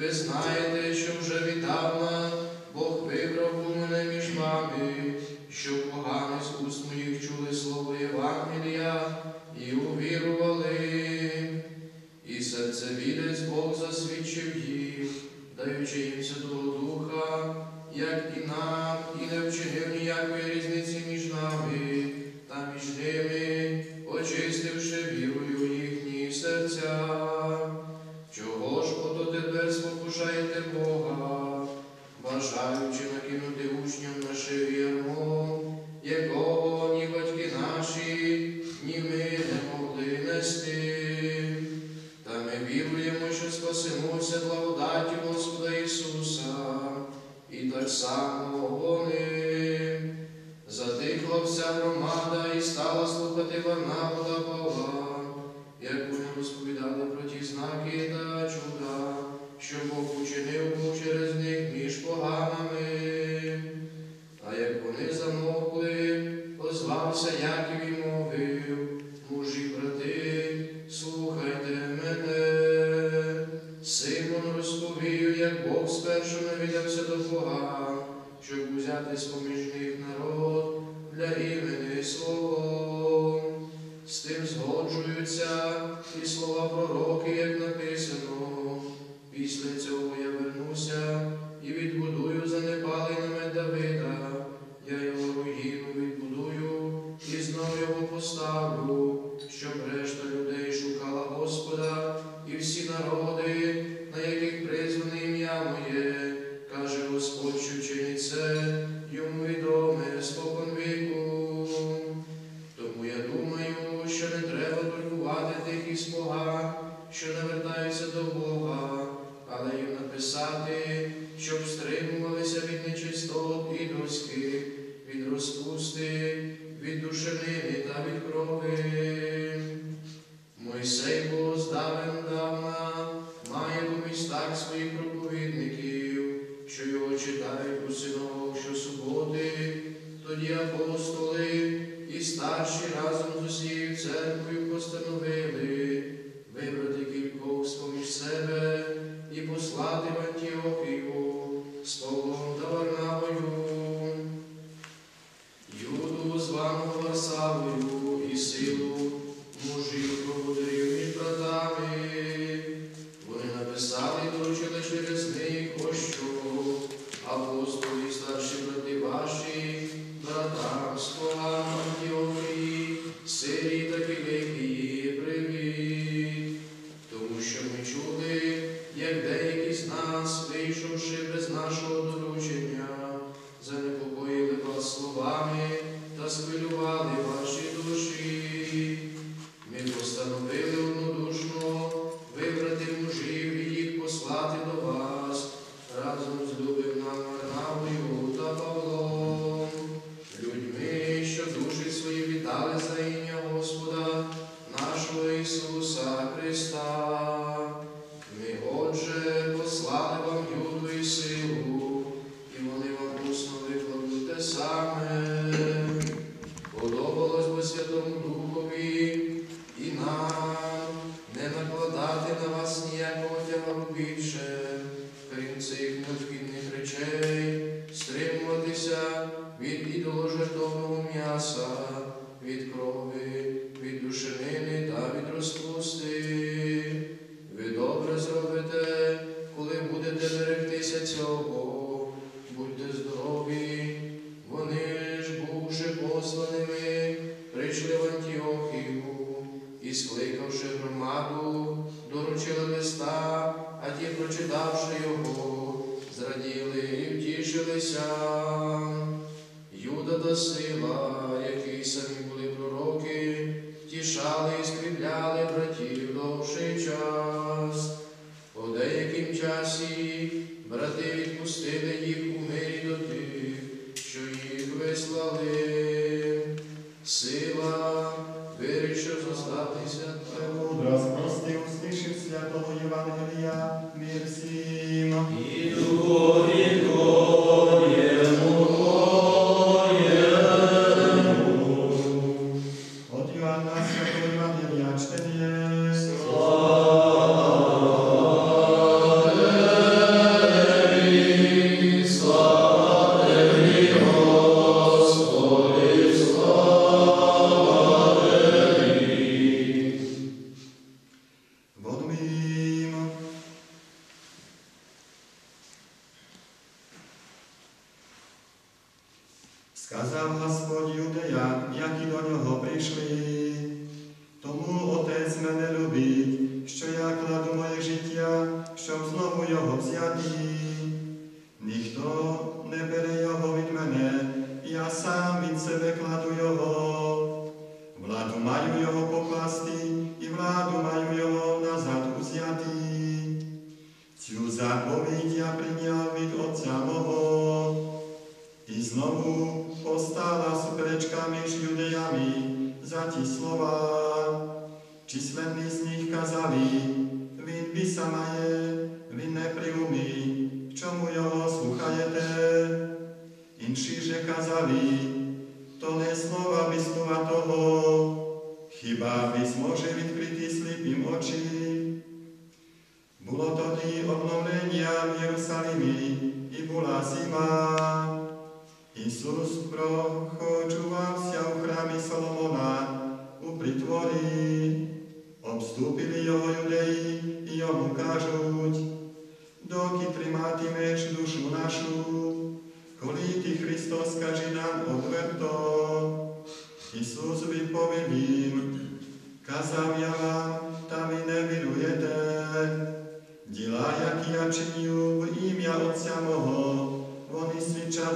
ви знаєте, що вже віддавна Бог вибрав у мене між вами, щоб погано з уст моїх чули слово Євангелія і увірували, і серце відець Бог засвідчив їх, даючи їм святого Симон розповів, як Бог спершу навідався до Бога, щоб узяти з поміж них народ для імені свого. мати на вас ніякого тяга більше, крім цих необхідних речей. Shiva.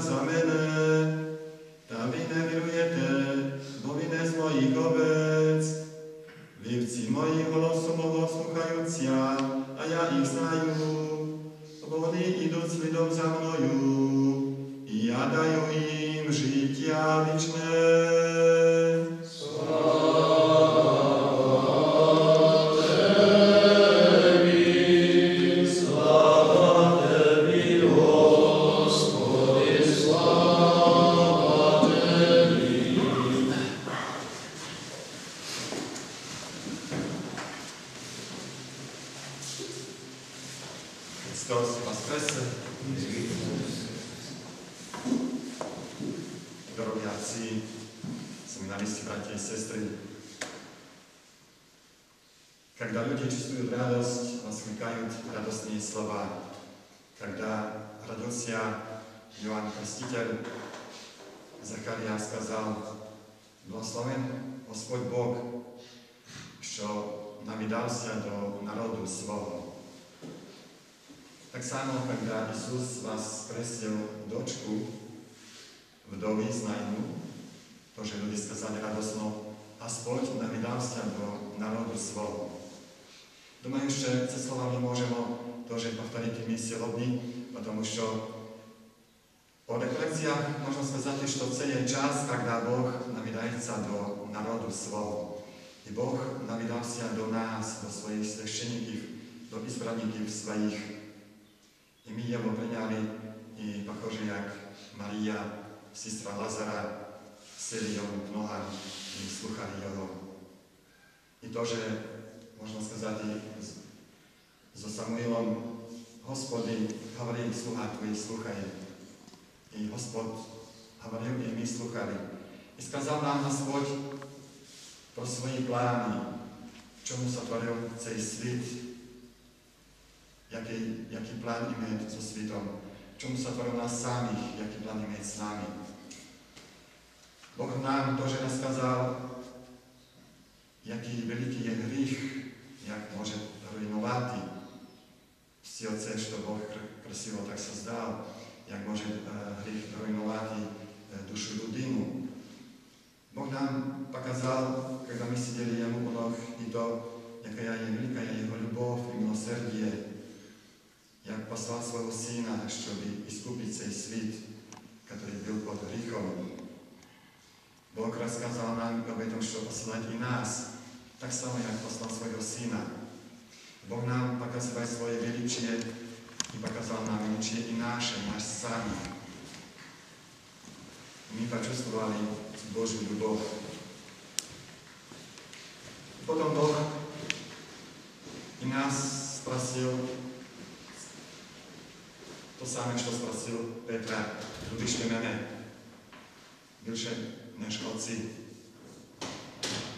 zamene, Davide Христос Воскресе! Дорогі семинаристы, братья и сестры, когда люди чувствуют радость, возникают радостные слова. Когда родился Иоанн Креститель, Захария сказал, «Благословен Господь Бог, что навидался до народу слово». Tak samo tak dá Isus vás presiel dočku vdovy z Najnu, to, že ľudí skazali radosno a spoločne na dal do národu svojho. Doma ešte cez slova môžemo to, že povtariť mi silobní, потому що по рефлексіях можна celý čas, це dá Boh na Бог do до svojho. I Boh na навідався do nás, do svojich svešeníkých, do ізбранників svojich i my jemu priňali i pachože jak Maria, sestra Lazara, seli jemu k nohám i sluchali jeho. I to, že można сказать, za Samuilom, Hospody, hovoril, sluha tvoji, sluchaj. I Hospod hovoril, i my sluchali. I skazal nám Hospod pro svoji plány, čomu sa tvoril cej svit, jaký, jaký plán imieť so svitom, čomu sa to rovná samých, jaký plán imieť s nami. Boh nám to, že nás kazal, jaký veľký je hrych, jak môže ruinovať. Si oce, što Bog krsivo tak sa zdal, jak može eh, hrych ruinovati eh, dušu ľudinu. Boh nám pokazal, kada mi sidjeli jemu u noh, i to, jaká je veľká je jeho ľubov, i milosrdje, послал своего Сына, чтобы искупить цей свет, который был под грехом. Бог рассказал нам об этом, что посылает и нас, так само, как послал своего Сына. Бог нам показывает свое величие и показал нам величие и наше, наш сами. Мы почувствовали Божью любовь. Потом Бог и нас спросил, to samé, čo sprosil Petra, ľudíšte mene, ľudíšte než otci.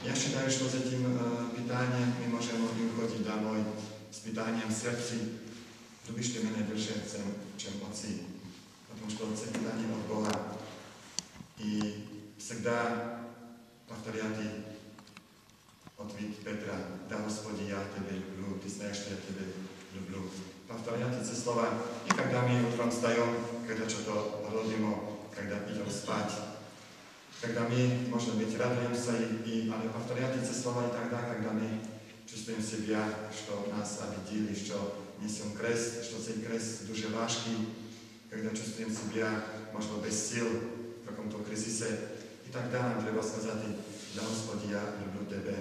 Ja ešte dajúš to zatím eh, pýtanie, my môžem odným chodiť domov s pýtaniem srdci, ľudíšte mene, ľudíšte chcem, čem otci. Potom, čo chcem pýtanie od Boha. I vsegda, pavtoriáty, Отвіть Петра, да Господи, я тебе люблю, ти знаєш, що tebe тебе повторять эти слова. И когда мы утром встаем, когда что-то родимо, когда идем спать, когда мы, может быть, радуемся, и, и, але повторять эти слова и тогда, когда мы чувствуем себя, что нас обидели, что несем крест, что цей крест дуже важкий, когда чувствуем себя, может быть, без сил в каком-то кризисе, и тогда нам треба сказать, да, Господи, я люблю тебе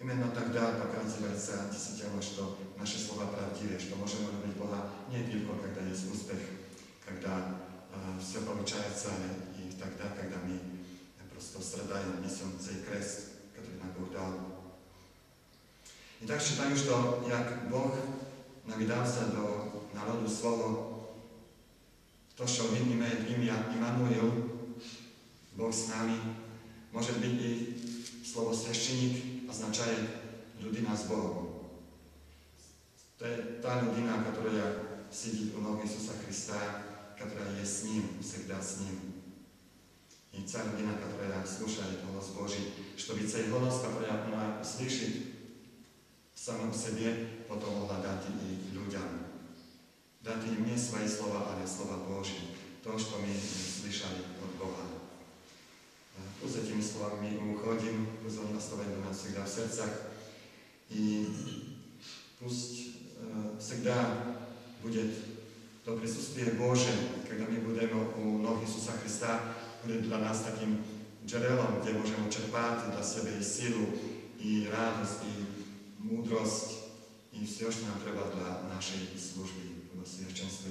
Именно тогда показывается десятило, что наши слова правдивые, что можем любить Бога не только когда есть успех, когда э, все получается, и тогда, когда мы просто страдаем, несем цей крест, который нам Бог дал. И так считаю, что як Бог навідався до народу Слово, то, що Він іме ім'я Імануїл, Бог з нами, може бути і слово священик означає людина з Богом. То та людина, которая сидит у ног Иисуса Христа, которая есть с Ним, всегда с Ним. И та людина, которая слушает голос Божий, чтобы цей голос, который она слышит, в самом себе потом могла дать и людям. Дать им не свои слова, а слова Божьи, то, что мы слышали от Бога. Пусть этими словами мы уходим, пусть Он оставляет нас всегда в сердцах. И пусть Eh, da bude to prisuspije Bože, kada mi budemo u novi Isusa Hrista, bude dla nas takim džerelom gdje možemo čepati dla sebe i silu, i radost, i mudrost, i sve što nam treba dla naše službe u osvješćenstvu